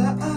sa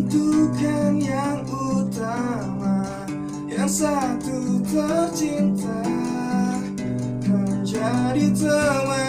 tentukan yang utama Yang satu tercinta teman hidup yang setia